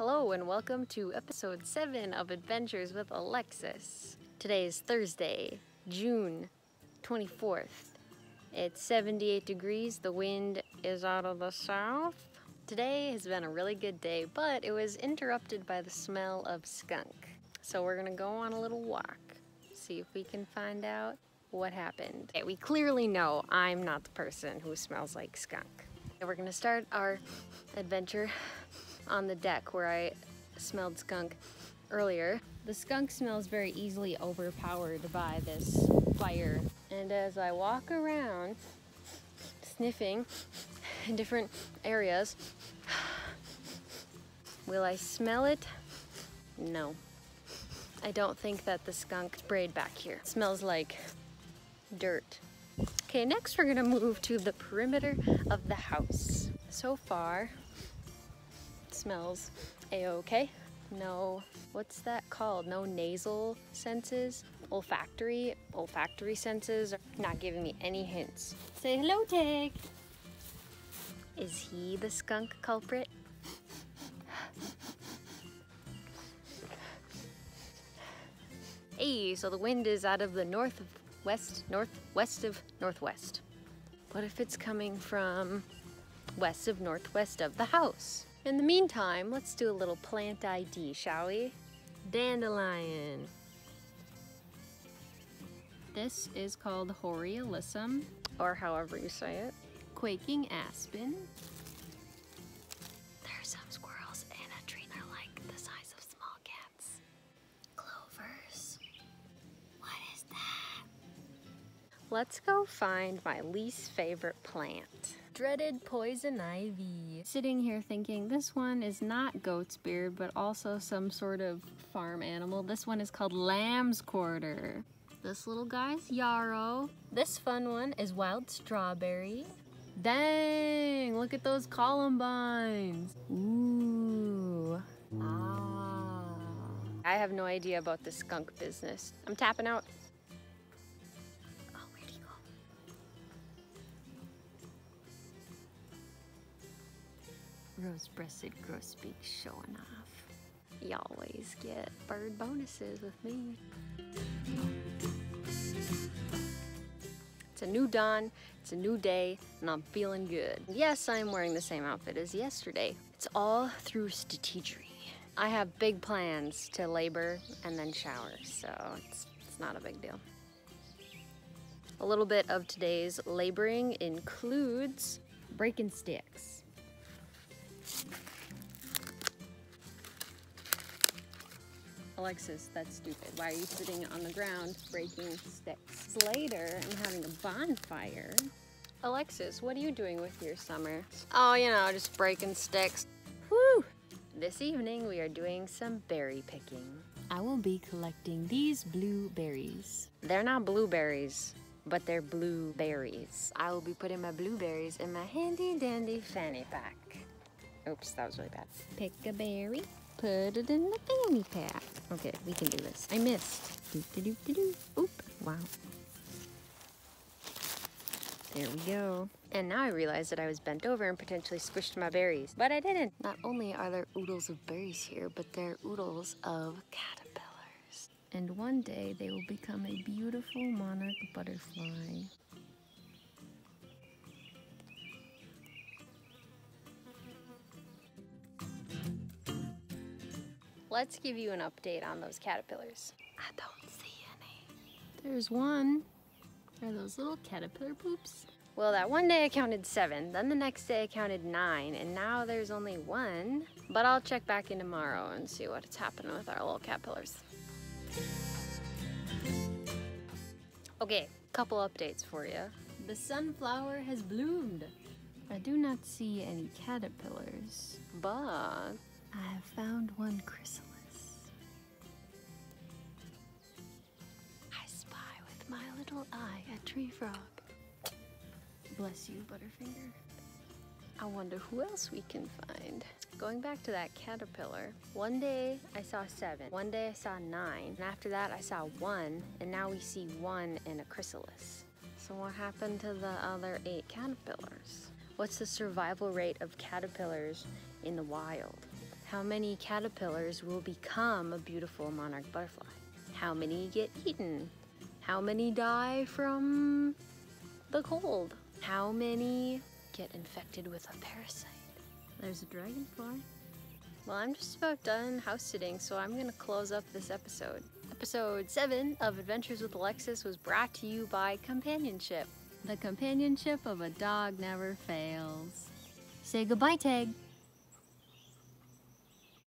Hello and welcome to episode 7 of Adventures with Alexis. Today is Thursday, June 24th. It's 78 degrees, the wind is out of the south. Today has been a really good day, but it was interrupted by the smell of skunk. So we're gonna go on a little walk, see if we can find out what happened. Okay, we clearly know I'm not the person who smells like skunk. We're gonna start our adventure on the deck where I smelled skunk earlier. The skunk smells very easily overpowered by this fire. And as I walk around sniffing in different areas, will I smell it? No. I don't think that the skunk sprayed back here. It smells like dirt. Okay, next we're gonna move to the perimeter of the house. So far, smells a-okay. No, what's that called? No nasal senses? Olfactory, olfactory senses are not giving me any hints. Say hello, Tig. Is he the skunk culprit? Hey, so the wind is out of the north west, northwest of northwest. What if it's coming from west of northwest of the house? In the meantime, let's do a little plant ID, shall we? Dandelion. This is called Hoary alyssum, or however you say it. Quaking aspen. There are some squirrels in a tree. They're like the size of small cats. Clovers. What is that? Let's go find my least favorite plant. Dreaded poison ivy. Sitting here thinking this one is not goat's beard, but also some sort of farm animal. This one is called lamb's quarter. This little guy's yarrow. This fun one is wild strawberry. Dang, look at those columbines. Ooh. Ah. I have no idea about the skunk business. I'm tapping out. Rose-breasted grosbeak showing off. You always get bird bonuses with me. It's a new dawn, it's a new day, and I'm feeling good. Yes, I'm wearing the same outfit as yesterday. It's all through strategery. I have big plans to labor and then shower, so it's, it's not a big deal. A little bit of today's laboring includes breaking sticks. Alexis, that's stupid. Why are you sitting on the ground breaking sticks? Later, I'm having a bonfire. Alexis, what are you doing with your summer? Oh, you know, just breaking sticks. Whew! This evening, we are doing some berry picking. I will be collecting these blueberries. They're not blueberries, but they're blueberries. I will be putting my blueberries in my handy dandy fanny pack. Oops, that was really bad. Pick a berry, put it in the fanny pack. Okay, we can do this. I missed. Doo. Oop, wow. There we go. And now I realize that I was bent over and potentially squished my berries, but I didn't. Not only are there oodles of berries here, but there are oodles of caterpillars. And one day they will become a beautiful monarch butterfly. Let's give you an update on those caterpillars. I don't see any. There's one. Are those little caterpillar poops? Well, that one day I counted seven, then the next day I counted nine, and now there's only one. But I'll check back in tomorrow and see what's happening with our little caterpillars. Okay, couple updates for you. The sunflower has bloomed. I do not see any caterpillars, but I have found one chrysalis. I spy with my little eye a tree frog. Bless you, Butterfinger. I wonder who else we can find. Going back to that caterpillar, one day I saw seven, one day I saw nine, and after that I saw one, and now we see one in a chrysalis. So what happened to the other eight caterpillars? What's the survival rate of caterpillars in the wild? How many caterpillars will become a beautiful monarch butterfly? How many get eaten? How many die from the cold? How many get infected with a parasite? There's a dragonfly. Well, I'm just about done house sitting, so I'm gonna close up this episode. Episode 7 of Adventures with Alexis was brought to you by Companionship. The companionship of a dog never fails. Say goodbye, Tag.